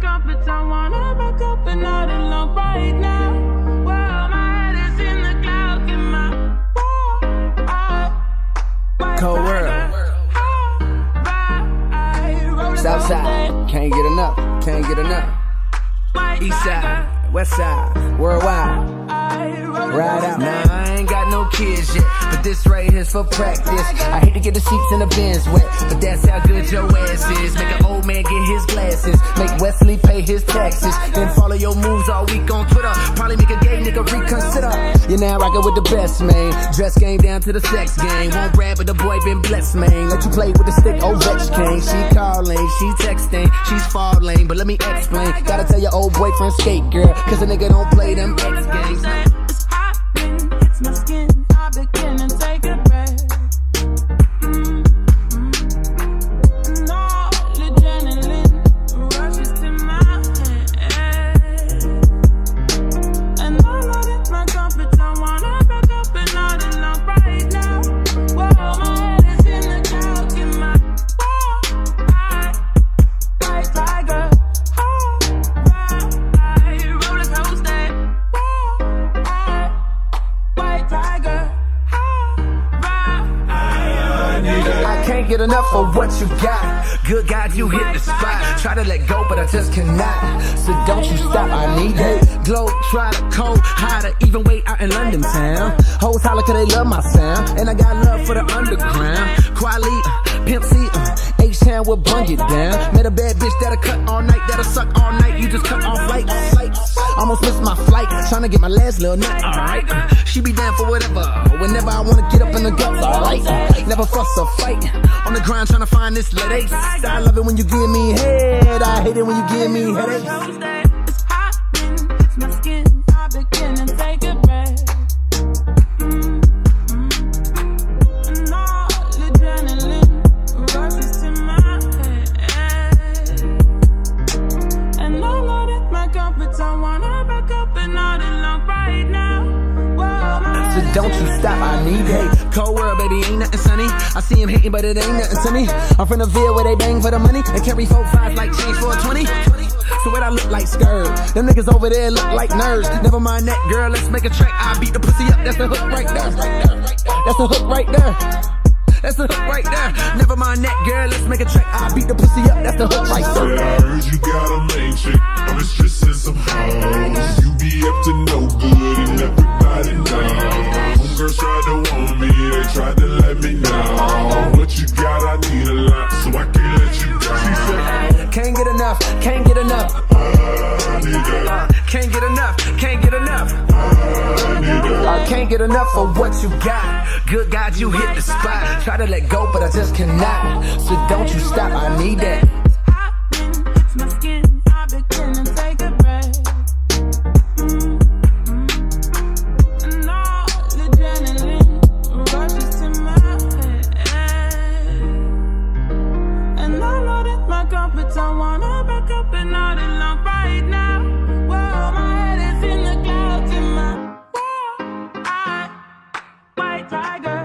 back I right get world. Can't get enough, can't get enough. Eastside, Westside, worldwide. Ride out. Now I ain't got no kids yet this right here's for practice. I hate to get the seats in the bins wet, but that's how good your ass is. Make an old man get his glasses, make Wesley pay his taxes, then follow your moves all week on Twitter. Probably make a gay nigga reconsider. You're now rocking with the best, man. Dress game down to the sex game. Won't grab but the boy been blessed, man. Let you play with the stick, oh King. She calling, she texting, she's falling, but let me explain. Gotta tell your old boyfriend skate, girl, cause a nigga don't play them X games. Can't get enough of what you got. Good God, you hit the spot. Try to let go, but I just cannot. So don't you stop, I need it. Glow, try to cold, to even wait out in London town. Hoes holler cause they love my sound. And I got love for the underground. Quality, uh, Pimp C, uh, H-Town will it down. Met a bad bitch that'll cut all night, that'll suck all night. You just cut off light. Almost missed my flight, trying to get my last little nut. Alright, she be down for whatever. Whenever I wanna get up in the guts. Alright, never fuss or fight. On the grind trying to find this ace. I love it when you give me head. I hate it when you give me headaches. Don't you stop, I need hate. Cold world, baby, ain't nothing sunny. I see him hating, but it ain't nothing me. I'm from the Ville where they bang for the money and carry four fives like change for a 20. So what I look like skirt. Them niggas over there look like nerds. Never mind that, girl, let's make a track. I beat the pussy up, that's the hook right there. That's the hook right there. That's the hook right there. Never mind that, girl. Let's make a track. I beat the pussy up. That's the hook right there. Tried to let me know. What you got, I need a lot, so I can't let you go. She said, can't get enough, can't get enough. I need. Uh, can't get enough, can't get enough. I need that. I can't get enough of what you got. Good God, you hit the spot. Try to let go, but I just cannot. So don't you stop, I need that. tiger.